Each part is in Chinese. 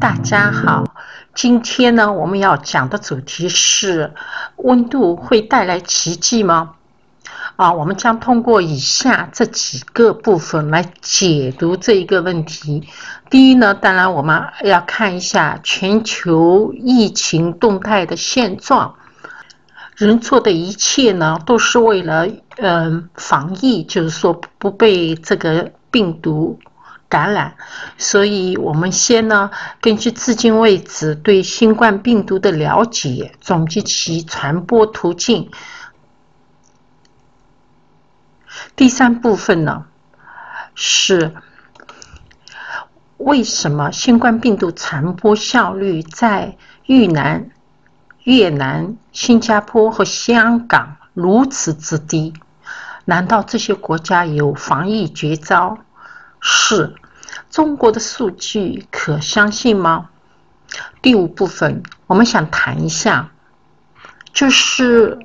大家好，今天呢，我们要讲的主题是：温度会带来奇迹吗？啊，我们将通过以下这几个部分来解读这一个问题。第一呢，当然我们要看一下全球疫情动态的现状。人做的一切呢，都是为了嗯防疫，就是说不被这个病毒。感染，所以我们先呢，根据至今为止对新冠病毒的了解，总结其传播途径。第三部分呢，是为什么新冠病毒传播效率在越南、越南、新加坡和香港如此之低？难道这些国家有防疫绝招？是。中国的数据可相信吗？第五部分，我们想谈一下，就是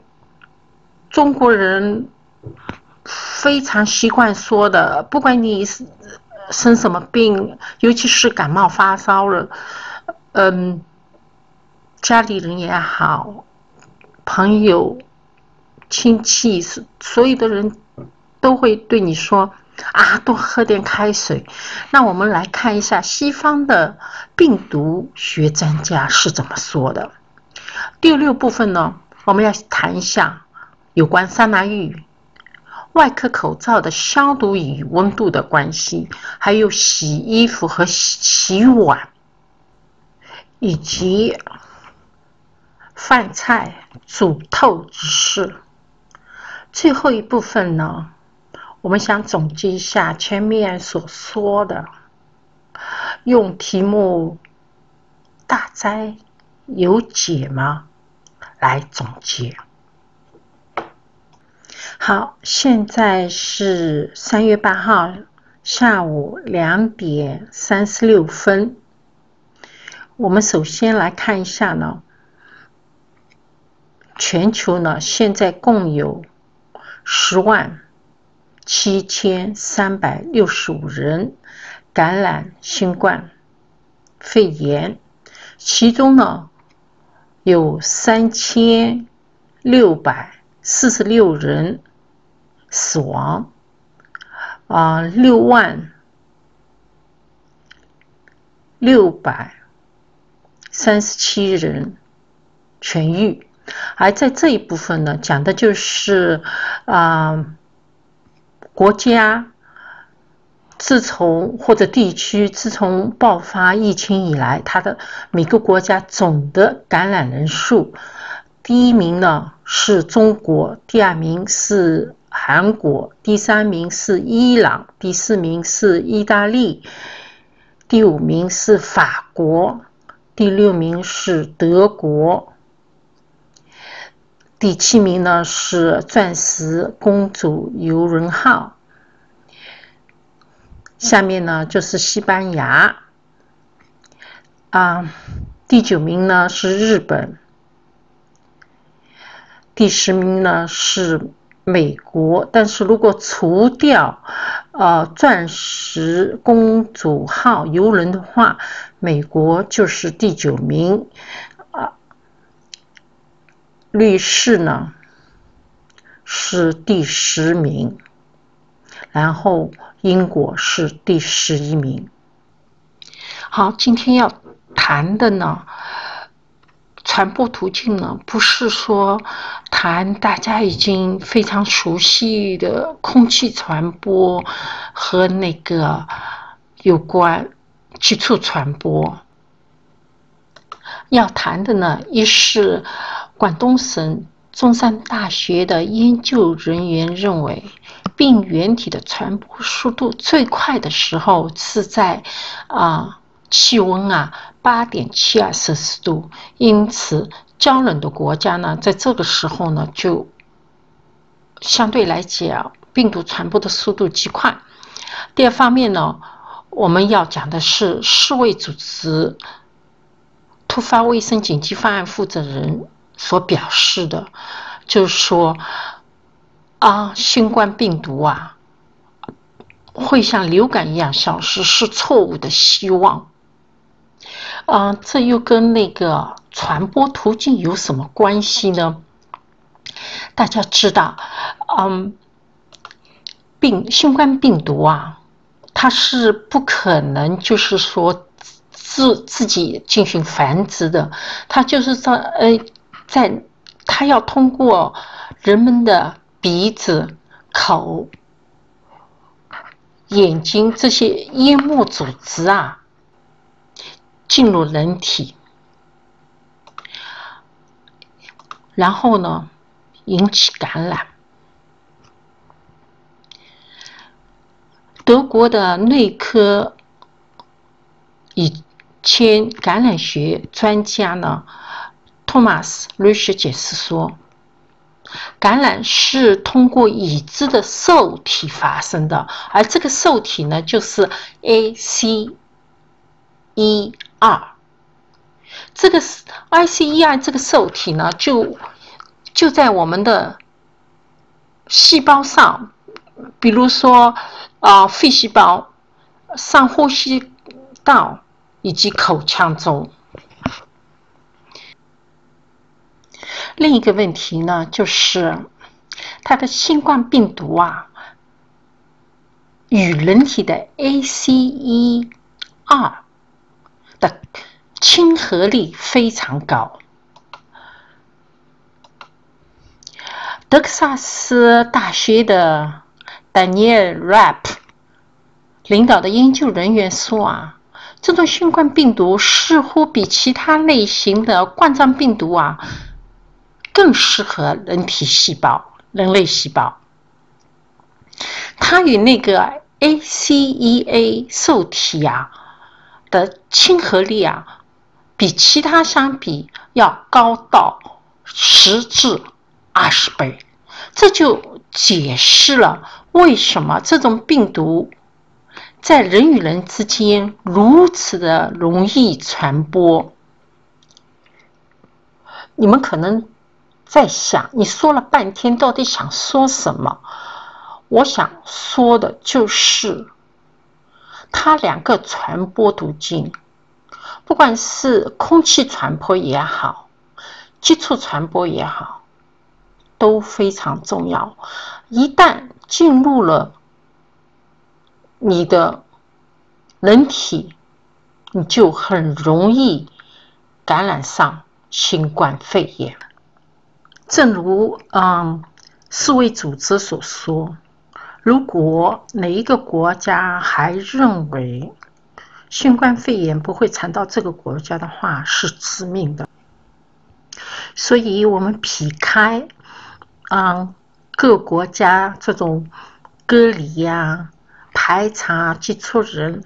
中国人非常习惯说的，不管你是生什么病，尤其是感冒发烧了，嗯，家里人也好，朋友、亲戚是所有的人都会对你说。啊，多喝点开水。那我们来看一下西方的病毒学专家是怎么说的。第六部分呢，我们要谈一下有关桑拿浴、外科口罩的消毒与温度的关系，还有洗衣服和洗碗，以及饭菜煮透之事。最后一部分呢？我们想总结一下前面所说的，用题目“大灾有解吗”来总结。好，现在是三月八号下午两点三十六分。我们首先来看一下呢，全球呢现在共有十万。七千三百六十五人感染新冠肺炎，其中呢有三千六百四十六人死亡，啊，六万六百三十七人痊愈，而在这一部分呢，讲的就是啊。国家自从或者地区自从爆发疫情以来，它的每个国家总的感染人数，第一名呢是中国，第二名是韩国，第三名是伊朗，第四名是意大利，第五名是法国，第六名是德国。第七名呢是钻石公主游轮号，下面呢就是西班牙，啊，第九名呢是日本，第十名呢是美国，但是如果除掉呃钻石公主号游轮的话，美国就是第九名。律师呢是第十名，然后英国是第十一名。好，今天要谈的呢，传播途径呢，不是说谈大家已经非常熟悉的空气传播和那个有关接触传播。要谈的呢，一是。广东省中山大学的研究人员认为，病原体的传播速度最快的时候是在啊气温啊八点七二摄氏度，因此较冷的国家呢，在这个时候呢，就相对来讲病毒传播的速度极快。第二方面呢，我们要讲的是世卫组织突发卫生紧急方案负责人。所表示的，就是说，啊，新冠病毒啊，会像流感一样消失，是错误的希望。啊，这又跟那个传播途径有什么关系呢？大家知道，嗯，病新冠病毒啊，它是不可能就是说自自己进行繁殖的，它就是在呃，在它要通过人们的鼻子、口、眼睛这些咽膜组织啊。进入人体，然后呢，引起感染。德国的内科以前感染学专家呢，托马斯·瑞什解释说，感染是通过已知的受体发生的，而这个受体呢，就是 ACE。二，这个 ICEI 这个受体呢，就就在我们的细胞上，比如说啊，肺细胞、上呼吸道以及口腔中。另一个问题呢，就是它的新冠病毒啊，与人体的 ACE 二。的亲和力非常高。德克萨斯大学的 Daniel Rapp 领导的研究人员说：“啊，这种新冠病毒似乎比其他类型的冠状病毒啊，更适合人体细胞、人类细胞。它与那个 ACEA 受体啊。”的亲和力啊，比其他相比要高到十至二十倍，这就解释了为什么这种病毒在人与人之间如此的容易传播。你们可能在想，你说了半天，到底想说什么？我想说的就是。它两个传播途径，不管是空气传播也好，接触传播也好，都非常重要。一旦进入了你的人体，你就很容易感染上新冠肺炎。正如嗯，世卫组织所说。如果哪一个国家还认为新冠肺炎不会传到这个国家的话，是致命的。所以，我们撇开嗯各国家这种隔离呀、排查接触人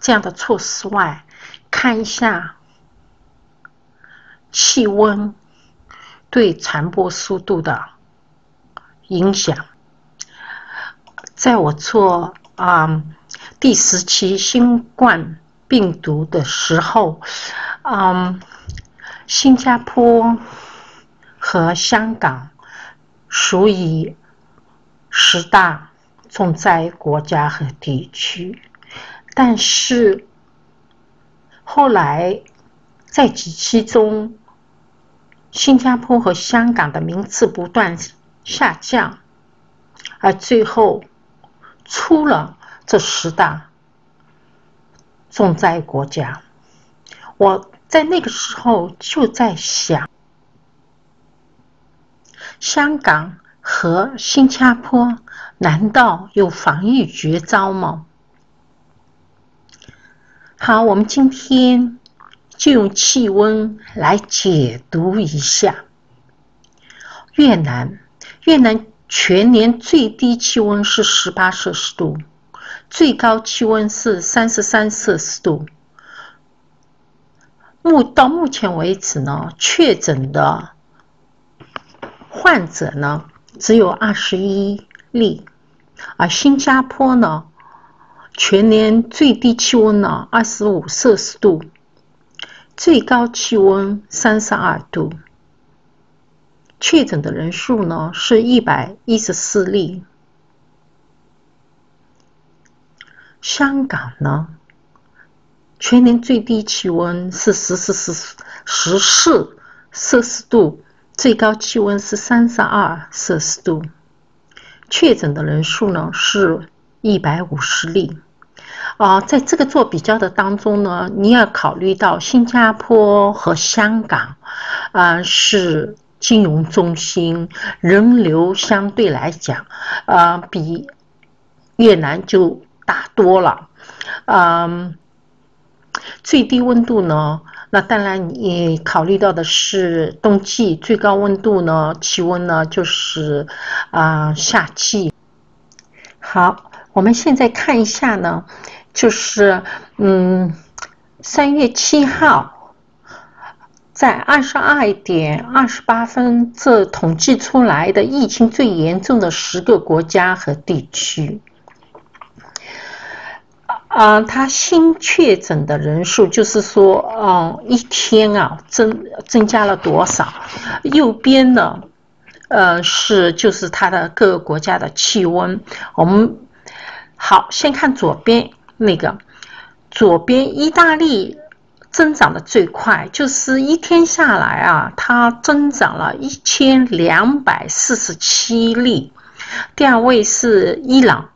这样的措施外，看一下气温对传播速度的影响。在我做啊第十期新冠病毒的时候，嗯，新加坡和香港属于十大重灾国家和地区，但是后来在几期中，新加坡和香港的名次不断下降，而最后。出了这十大重灾国家，我在那个时候就在想：香港和新加坡难道有防疫绝招吗？好，我们今天就用气温来解读一下越南，越南。全年最低气温是十八摄氏度，最高气温是三十三摄氏度。目到目前为止呢，确诊的患者呢只有二十一例，而新加坡呢，全年最低气温呢二十五摄氏度，最高气温三十二度。确诊的人数呢是一百一十四例。香港呢全年最低气温是十四十十四摄氏度，最高气温是三十二摄氏度。确诊的人数呢是一百五十例。啊，在这个做比较的当中呢，你要考虑到新加坡和香港，啊是金融中心，人流相对来讲，啊比越南就大多了。嗯，最低温度呢，那当然你考虑到的是冬季，最高温度呢，气温呢就是啊夏季。好，我们现在看一下呢。就是，嗯，三月七号，在二十二点二十八分，这统计出来的疫情最严重的十个国家和地区，啊，它新确诊的人数，就是说，嗯，一天啊，增增加了多少？右边呢，呃，是就是它的各个国家的气温。我们好，先看左边。那个左边意大利增长的最快，就是一天下来啊，它增长了一千两百四十七例。第二位是伊朗，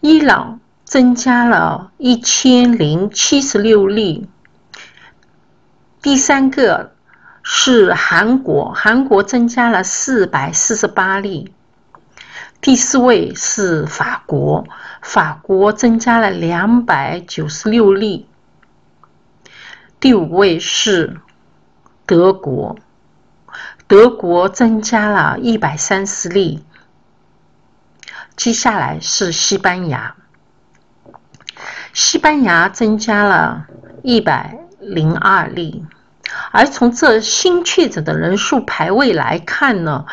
伊朗增加了一千零七十六例。第三个是韩国，韩国增加了四百四十八例。第四位是法国。法国增加了两百九十六例，第五位是德国，德国增加了一百三十例，接下来是西班牙，西班牙增加了一百零二例。而从这新确诊的人数排位来看呢，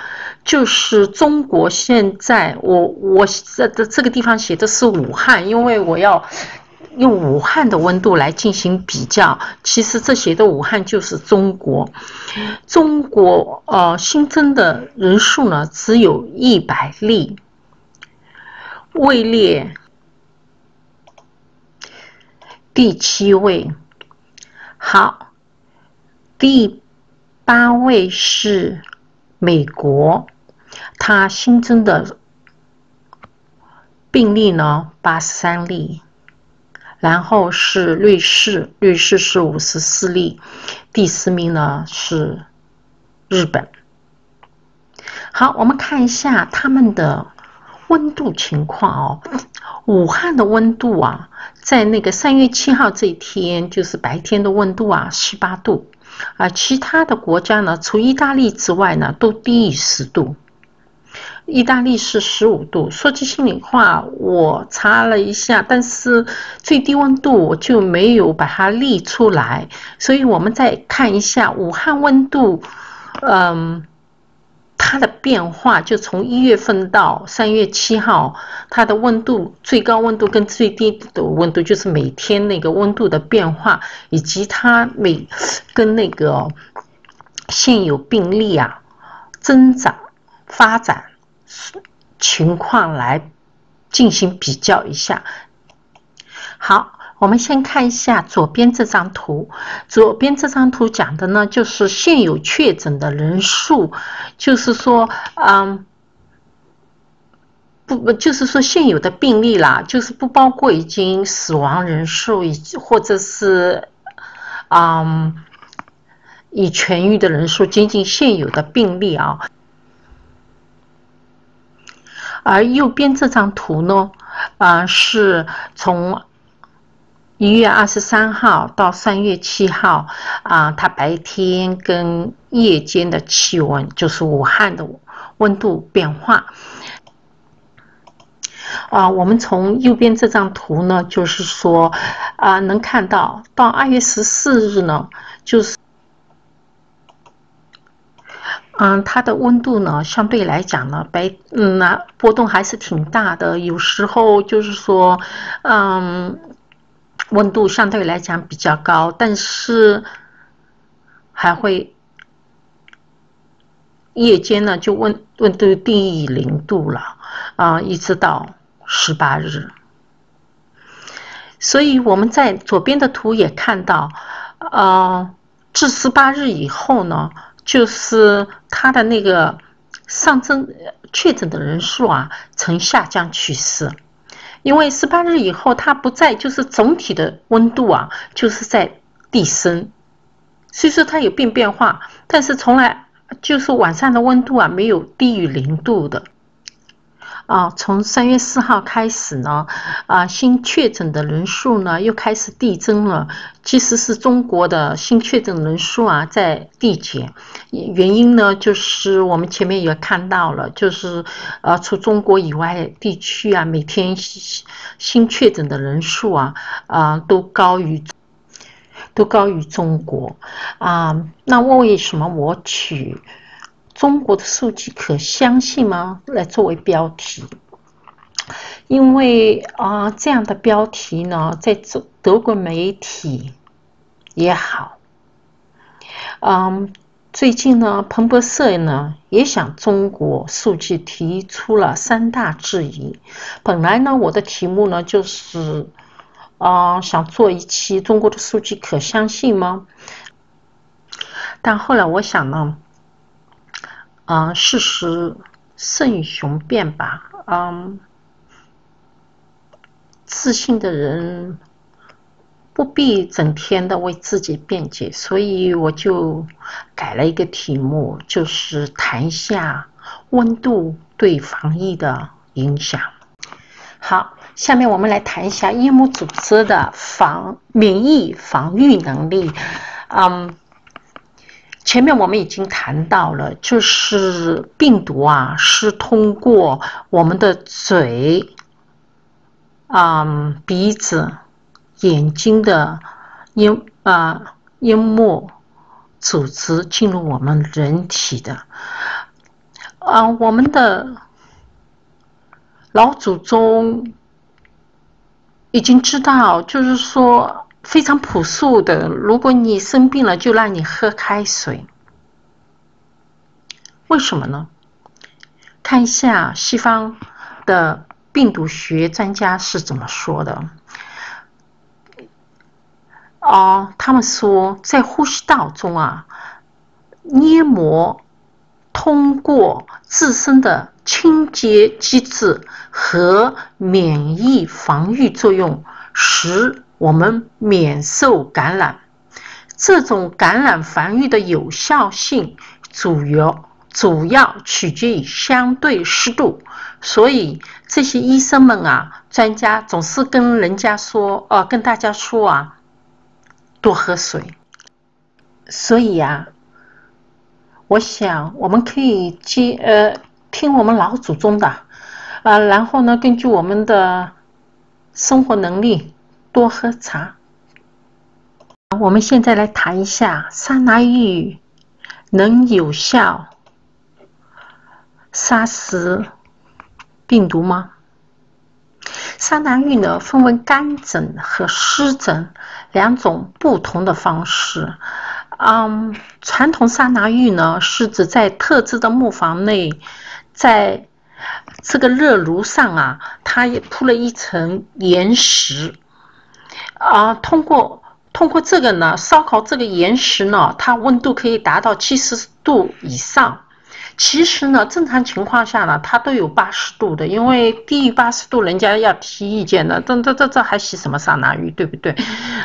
就是中国现在，我我这这这个地方写的是武汉，因为我要用武汉的温度来进行比较。其实这写的武汉就是中国，中国呃新增的人数呢只有一百例，位列第七位。好。第八位是美国，它新增的病例呢八十三例，然后是瑞士，瑞士是五十四例，第十名呢是日本。好，我们看一下他们的温度情况哦。武汉的温度啊，在那个三月七号这一天，就是白天的温度啊十八度。而其他的国家呢，除意大利之外呢，都低于十度。意大利是十五度。说句心里话，我查了一下，但是最低温度我就没有把它列出来。所以我们再看一下武汉温度，嗯。它的变化就从一月份到三月七号，它的温度最高温度跟最低的温度，就是每天那个温度的变化，以及它每跟那个现有病例啊增长发展情况来进行比较一下。好。我们先看一下左边这张图，左边这张图讲的呢，就是现有确诊的人数，就是说，嗯，不不，就是说现有的病例啦，就是不包括已经死亡人数，以及或者是，嗯，已痊愈的人数，仅仅现有的病例啊。而右边这张图呢，啊，是从。一月二十三号到三月七号，啊，它白天跟夜间的气温，就是武汉的温度变化。啊，我们从右边这张图呢，就是说，啊，能看到到二月十四日呢，就是，嗯，它的温度呢，相对来讲呢，白，嗯，那波动还是挺大的，有时候就是说，嗯。温度相对来讲比较高，但是还会夜间呢就温温度低于零度了啊，一直到十八日。所以我们在左边的图也看到，呃，至十八日以后呢，就是他的那个上升确诊的人数啊呈下降趋势，因为十八日以后它不再就是总体的温度啊就是在递升，虽说它有变变化，但是从来就是晚上的温度啊没有低于零度的。啊，从三月四号开始呢，啊，新确诊的人数呢又开始递增了。其实是中国的新确诊人数啊在递减，原因呢就是我们前面也看到了，就是呃，除中国以外地区啊，每天新确诊的人数啊啊都高于都高于中国啊。那为什么我取？中国的数据可相信吗？来作为标题，因为啊，这样的标题呢，在德德国媒体也好，嗯，最近呢，彭博社呢也向中国数据提出了三大质疑。本来呢，我的题目呢就是啊，想做一期中国的数据可相信吗？但后来我想呢。嗯，事实胜于雄辩吧。嗯，自信的人不必整天的为自己辩解，所以我就改了一个题目，就是谈一下温度对防疫的影响。好，下面我们来谈一下叶母组织的防免疫防御能力。嗯。前面我们已经谈到了，就是病毒啊，是通过我们的嘴、啊鼻子、眼睛的咽啊咽膜组织进入我们人体的。啊，我们的老祖宗已经知道，就是说。非常朴素的，如果你生病了，就让你喝开水。为什么呢？看一下西方的病毒学专家是怎么说的。哦，他们说在呼吸道中啊，黏膜通过自身的清洁机制和免疫防御作用，使我们免受感染，这种感染防御的有效性主要主要取决于相对湿度。所以这些医生们啊，专家总是跟人家说，呃，跟大家说啊，多喝水。所以呀，我想我们可以接呃听我们老祖宗的，啊，然后呢，根据我们的生活能力。多喝茶。我们现在来谈一下沙拿浴能有效杀死病毒吗？沙拿浴呢，分为干疹和湿疹两种不同的方式。嗯，传统沙拿浴呢，是指在特制的木房内，在这个热炉上啊，它也铺了一层岩石。啊，通过通过这个呢，烧烤这个岩石呢，它温度可以达到七十度以上。其实呢，正常情况下呢，它都有八十度的，因为低于八十度，人家要提意见的。这这这这还洗什么桑拿浴，对不对？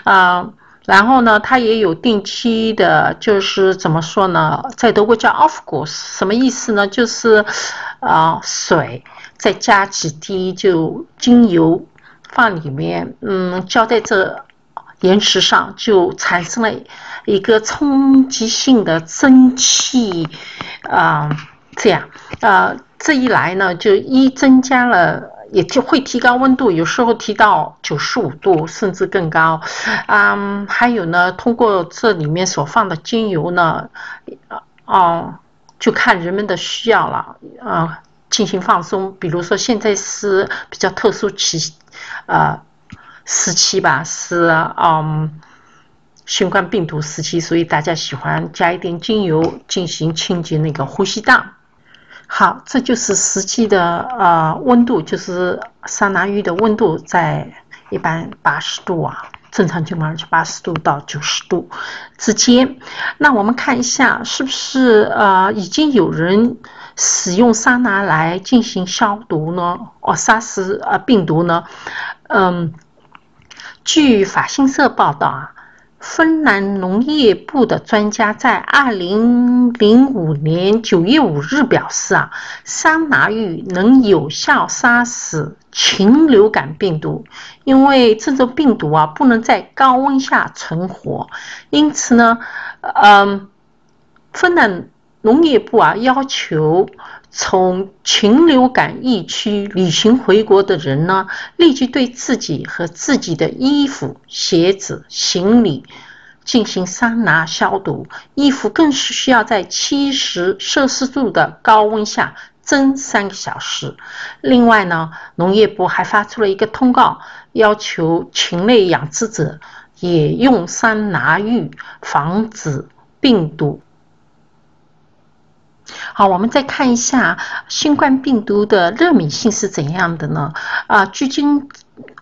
啊，然后呢，它也有定期的，就是怎么说呢，在德国叫 off course，什么意思呢？就是啊，水再加几滴就精油。放里面，嗯，浇在这岩石上，就产生了一个冲击性的蒸汽，啊，这样，啊，这一来呢，就一增加了，也就会提高温度，有时候提到九十五度甚至更高，啊，还有呢，通过这里面所放的精油呢，哦，就看人们的需要了，啊，进行放松，比如说现在是比较特殊期。呃，时期吧是嗯，新冠病毒时期，所以大家喜欢加一点精油进行清洁那个呼吸道。好，这就是实际的呃温度，就是桑拿浴的温度在一般八十度啊，正常情况是八十度到九十度之间。那我们看一下，是不是呃已经有人使用桑拿来进行消毒呢？哦，杀死呃病毒呢？嗯，据法新社报道啊。芬兰农业部的专家在二零零五年九月五日表示啊，桑拿浴能有效杀死禽流感病毒，因为这种病毒啊不能在高温下存活，因此呢，嗯，芬兰农业部啊要求。从禽流感疫区旅行回国的人呢，立即对自己和自己的衣服、鞋子、行李进行桑拿消毒。衣服更是需要在七十摄氏度的高温下蒸三个小时。另外呢，农业部还发出了一个通告，要求禽类养殖者也用桑拿浴防止病毒。好，我们再看一下新冠病毒的热敏性是怎样的呢？啊，距今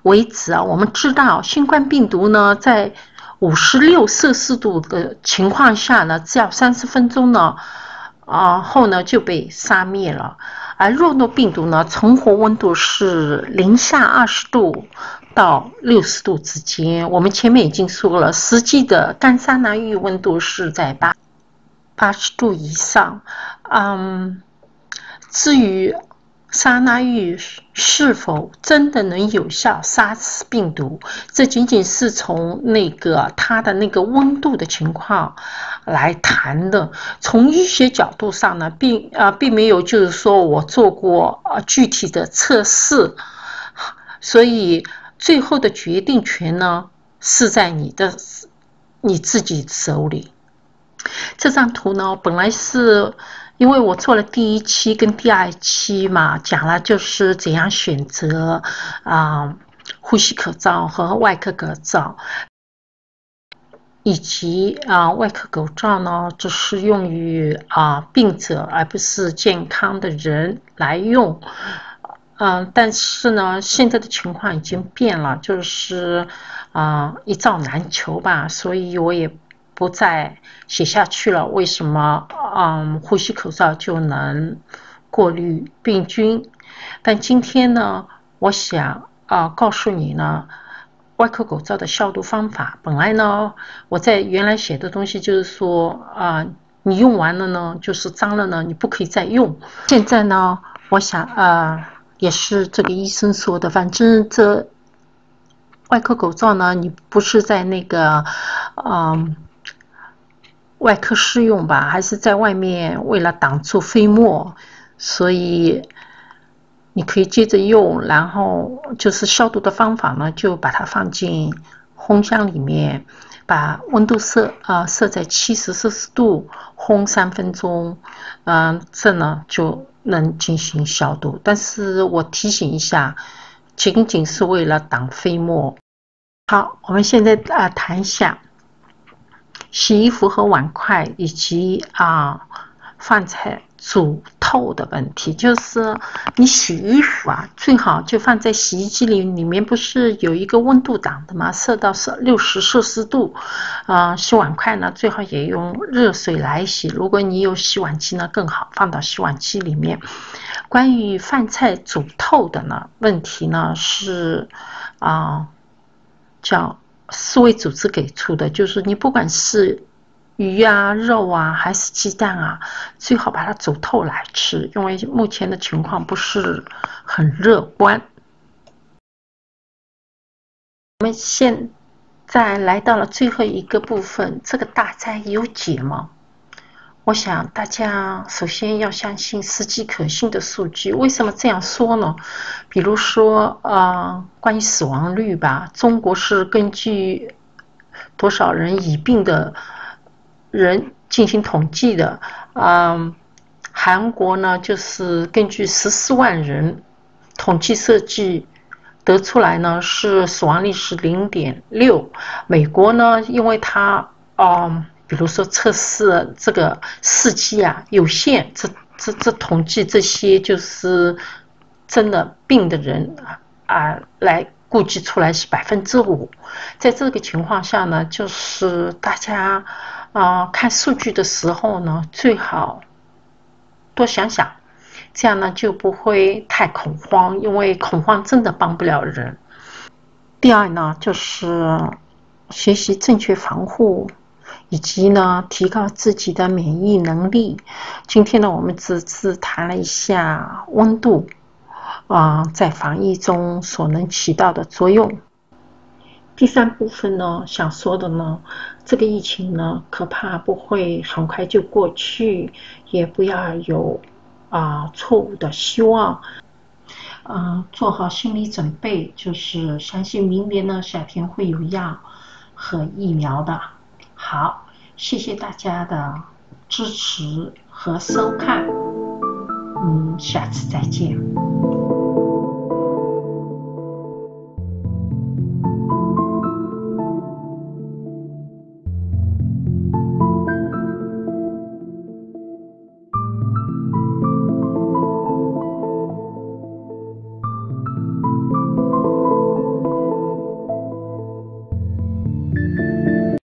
为止啊，我们知道新冠病毒呢，在五十六摄氏度的情况下呢，只要三十分钟呢，啊后呢就被杀灭了。而诺诺病毒呢，存活温度是零下二十度到六十度之间。我们前面已经说了，实际的干桑拿浴温度是在八。八十度以上，嗯，至于桑拿浴是否真的能有效杀死病毒，这仅仅是从那个它的那个温度的情况来谈的。从医学角度上呢，并啊并没有就是说我做过啊具体的测试，所以最后的决定权呢是在你的你自己手里。这张图呢，本来是因为我做了第一期跟第二期嘛，讲了就是怎样选择啊呼吸口罩和外科口罩，以及啊外科口罩呢只适用于啊病者而不是健康的人来用。嗯，但是呢，现在的情况已经变了，就是啊一罩难求吧，所以我也。不再写下去了。为什么？嗯，呼吸口罩就能过滤病菌？但今天呢，我想啊，告诉你呢，外科口罩的消毒方法。本来呢，我在原来写的东西就是说啊，你用完了呢，就是脏了呢，你不可以再用。现在呢，我想啊，也是这个医生说的，反正这外科口罩呢，你不是在那个嗯。外科试用吧，还是在外面为了挡住飞沫，所以你可以接着用。然后就是消毒的方法呢，就把它放进烘箱里面，把温度设啊设在七十摄氏度，烘三分钟，嗯，这呢就能进行消毒。但是我提醒一下，仅仅是为了挡飞沫。好，我们现在啊谈一下。洗衣服和碗筷以及啊饭菜煮透的问题，就是你洗衣服啊，最好就放在洗衣机里，里面不是有一个温度档的吗？设到是六十摄氏度。啊，洗碗筷呢，最好也用热水来洗。如果你有洗碗机呢，更好，放到洗碗机里面。关于饭菜煮透的呢问题呢，是啊叫。世卫组织给出的就是你不管是鱼啊、肉啊，还是鸡蛋啊，最好把它煮透来吃，因为目前的情况不是很乐观。我们现在来到了最后一个部分，这个大灾有解吗？我想大家首先要相信实际可信的数据。为什么这样说呢？比如说，呃，关于死亡率吧，中国是根据多少人已病的人进行统计的。嗯，韩国呢，就是根据十四万人统计设计得出来呢，是死亡率是零点六。美国呢，因为它，嗯。比如说测试这个试剂啊有限，这这这统计这些就是真的病的人啊来估计出来是百分之五。在这个情况下呢，就是大家啊看数据的时候呢，最好多想想，这样呢就不会太恐慌，因为恐慌真的帮不了人。第二呢，就是学习正确防护。以及呢，提高自己的免疫能力。今天呢，我们只是谈了一下温度啊，在防疫中所能起到的作用。第三部分呢，想说的呢，这个疫情呢，可怕不会很快就过去，也不要有啊错误的希望。嗯，做好心理准备，就是相信明年呢，夏天会有药和疫苗的。好，谢谢大家的支持和收看，嗯，下次再见。